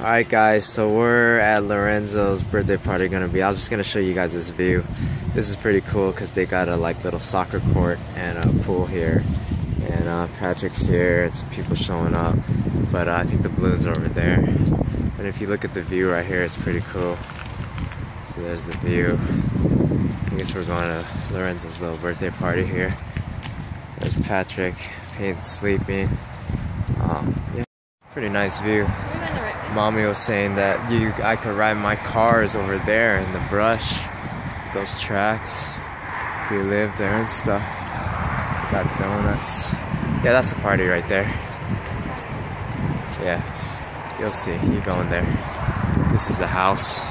Alright guys, so we're at Lorenzo's birthday party gonna be. I was just gonna show you guys this view. This is pretty cool because they got a like little soccer court and a pool here. And uh, Patrick's here and some people showing up. But uh, I think the balloons are over there. And if you look at the view right here, it's pretty cool. So there's the view. I guess we're going to Lorenzo's little birthday party here. There's Patrick, Peyton sleeping. Um, yeah, pretty nice view. Mommy was saying that you, I could ride my cars over there in the brush, those tracks. We live there and stuff. Got donuts. Yeah, that's the party right there. Yeah, you'll see. You go in there. This is the house.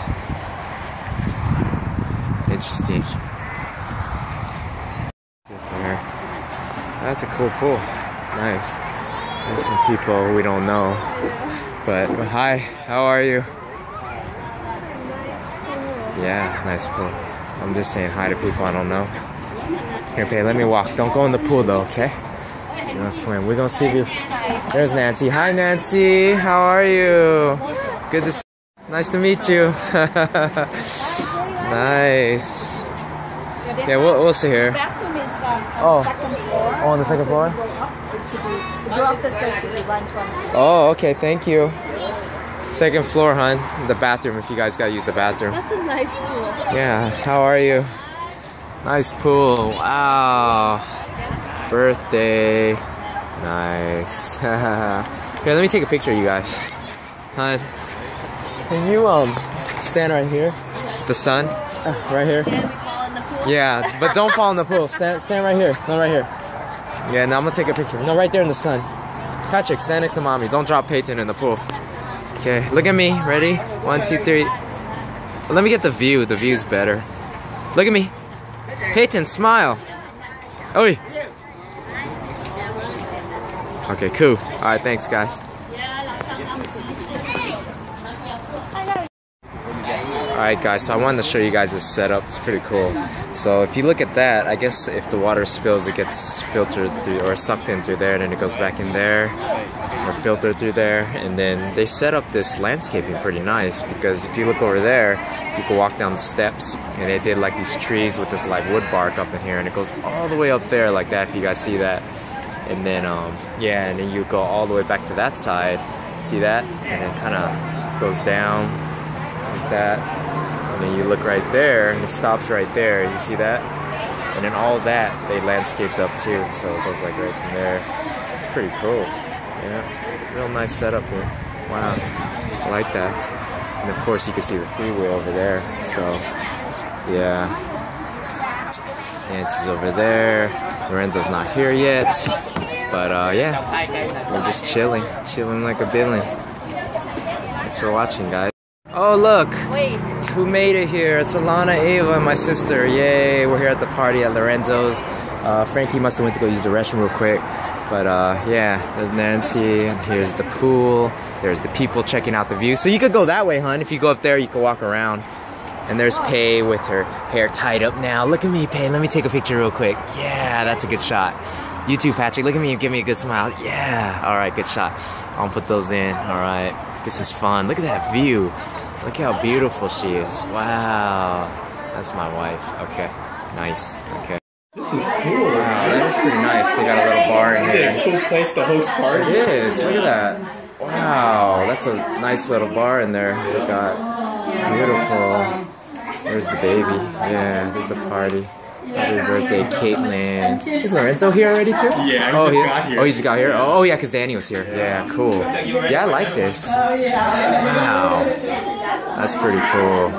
Interesting. That's a cool pool. Nice. There's some people we don't know. But, hi, how are you? Yeah, nice pool. I'm just saying hi to people I don't know. Here, okay, let me walk. Don't go in the pool though, okay? You're gonna swim. We're gonna see if you. There's Nancy. Hi, Nancy. How are you? Good to see. you. Nice to meet you. nice. Yeah, we'll, we'll see here. the Oh. Oh, on the second floor? Go the stairs to the from. Oh, okay. Thank you. Second floor, hon. The bathroom. If you guys gotta use the bathroom. That's a nice pool. Yeah, how are you? Nice pool. Wow. Birthday. Nice. Here, let me take a picture of you guys. Hi. Can you um stand right here? The sun? Uh, right here? Can we fall in the pool? Yeah, but don't fall in the pool. Stand stand right here. Stand right here. Yeah, now I'm gonna take a picture. No, right there in the sun. Patrick, stand next to mommy. Don't drop Peyton in the pool. Okay, look at me. Ready? One, two, three. Let me get the view. The view's better. Look at me. Peyton, smile. Oi. Okay, cool. All right, thanks, guys. Alright guys, so I wanted to show you guys this setup. It's pretty cool. So if you look at that, I guess if the water spills, it gets filtered through or sucked in through there, and then it goes back in there or filtered through there. And then they set up this landscaping pretty nice because if you look over there, you can walk down the steps, and they did like these trees with this like wood bark up in here, and it goes all the way up there like that. If you guys see that, and then um, yeah, and then you go all the way back to that side. See that? And it kind of goes down like that. And then you look right there, and it stops right there. You see that? And then all that they landscaped up too, so it goes like right from there. It's pretty cool. Yeah, real nice setup here. Wow, I like that. And of course, you can see the freeway over there. So, yeah. Nancy's over there. Lorenzo's not here yet. But uh, yeah, we're just chilling, chilling like a villain. Thanks for watching, guys. Oh look, Wait. who made it here? It's Alana, Ava, and my sister. Yay! We're here at the party at Lorenzo's. Uh, Frankie must have went to go use the restroom real quick. But uh, yeah, there's Nancy, and here's the pool. There's the people checking out the view. So you could go that way, hun. If you go up there, you can walk around. And there's Pay with her hair tied up now. Look at me, Pay. Let me take a picture real quick. Yeah, that's a good shot. You too, Patrick. Look at me give me a good smile. Yeah. All right, good shot. I'll put those in. All right. This is fun. Look at that view. Look how beautiful she is. Wow. That's my wife. Okay. Nice. Okay. This is cool. Wow, that is pretty nice. They got a little bar in here. a cool place to host parties? It is. Look at that. Wow, that's a nice little bar in there. They got beautiful. There's the baby. Yeah, there's the party. Happy birthday, Caitlin. Is Lorenzo here already too? Yeah, he oh, just he is? got here. Oh, he just got here. Oh, oh yeah, because Danny was here. Yeah, cool. Yeah, I like this. Wow, that's pretty cool.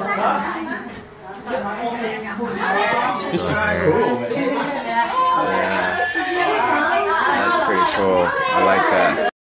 This is cool. Yeah. That's pretty cool. I like that.